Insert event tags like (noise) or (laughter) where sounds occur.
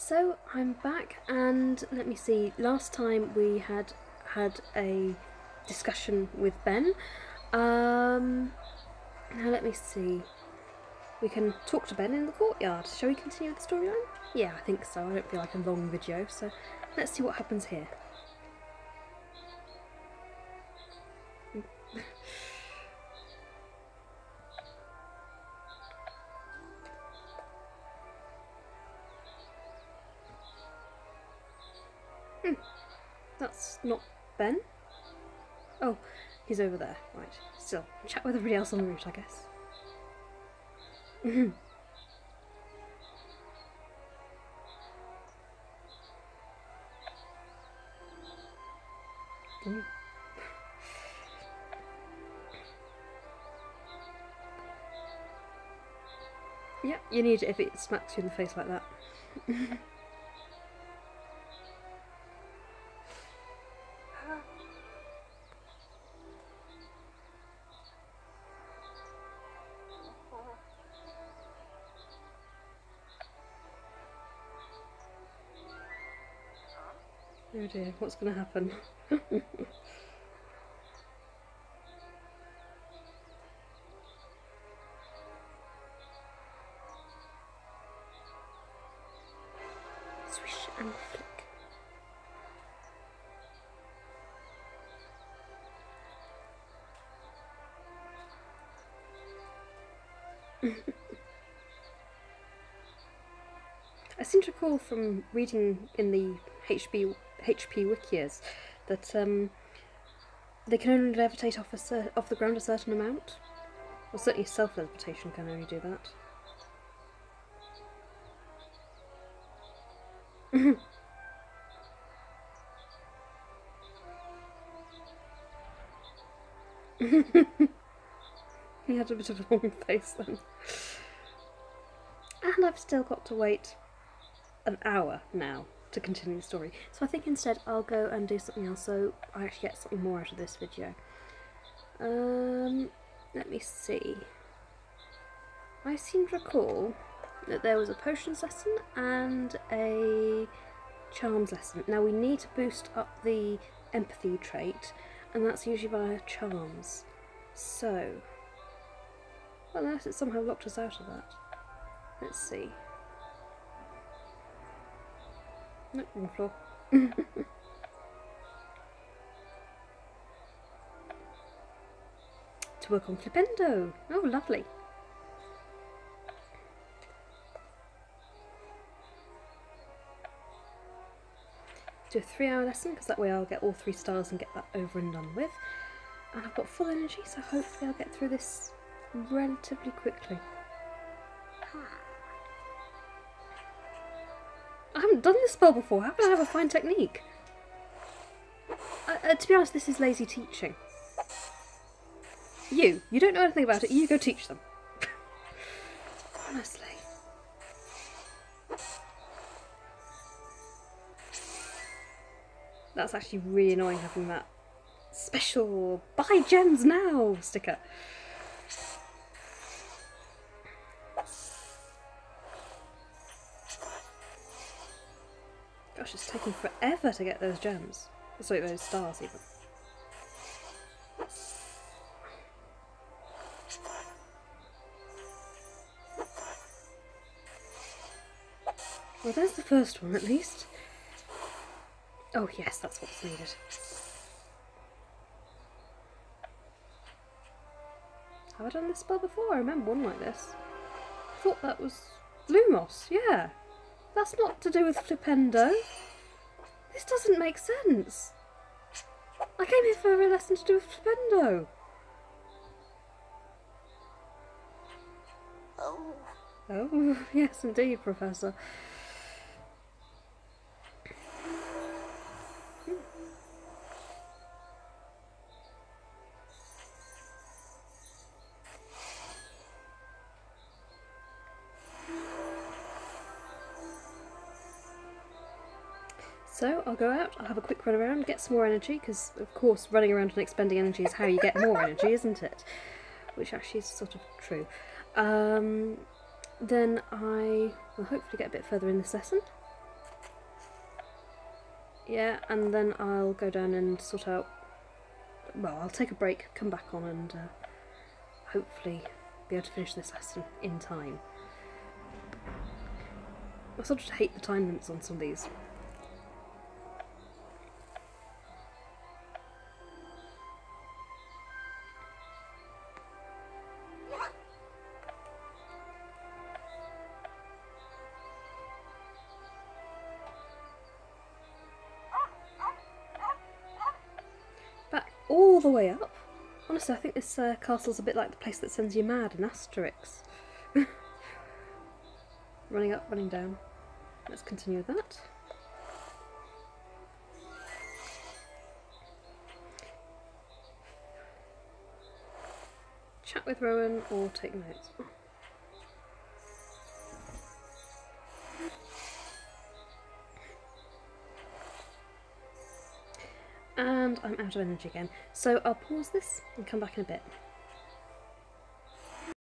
So I'm back, and let me see. Last time we had had a discussion with Ben. Um, now let me see. We can talk to Ben in the courtyard. Shall we continue the storyline? Yeah, I think so. I don't feel like a long video, so let's see what happens here. That's not Ben. Oh, he's over there. Right. Still, chat with everybody else on the route, I guess. Mhm. Ooh. Yeah, you need it if it smacks you in the face like that. (laughs) Oh dear, what's going to happen? (laughs) Swish and flick. (laughs) I seem to recall from reading in the HB, HP Wikias that um, they can only levitate off, a off the ground a certain amount. Well, certainly self levitation can only do that. (laughs) he had a bit of a long face then. And I've still got to wait an hour now to continue the story. So I think instead I'll go and do something else so I actually get something more out of this video. Um, let me see. I seem to recall that there was a potions lesson and a charms lesson. Now we need to boost up the empathy trait and that's usually via charms. So, well, unless it somehow locked us out of that. Let's see. Nope, wrong floor. (laughs) to work on Flipendo. Oh, lovely. Do a three hour lesson because that way I'll get all three stars and get that over and done with. And I've got full energy, so hopefully I'll get through this relatively quickly. Ah. Done this spell before. How can I have a fine technique? Uh, uh, to be honest, this is lazy teaching. You, you don't know anything about it. You go teach them. (laughs) Honestly. That's actually really annoying having that special buy gems now sticker. Gosh, it's taking forever to get those gems. Sorry, those stars even. Well, there's the first one at least. Oh yes, that's what's needed. Have I done this spell before? I remember one like this. I thought that was Lumos, yeah. That's not to do with Flipendo. This doesn't make sense. I came here for a lesson to do with Flipendo. Oh, Oh, (laughs) yes indeed, Professor. So I'll go out, I'll have a quick run around, get some more energy, because of course running around and expending energy is how you get more energy, isn't it? Which actually is sort of true. Um, then I will hopefully get a bit further in this lesson. Yeah, and then I'll go down and sort out. Well, I'll take a break, come back on, and uh, hopefully be able to finish this lesson in time. I sort of hate the time limits on some of these. All the way up. Honestly, I think this uh, castle's a bit like the place that sends you mad in Asterix. (laughs) running up, running down. Let's continue with that. Chat with Rowan or take notes. And I'm out of energy again. So I'll pause this and come back in a bit.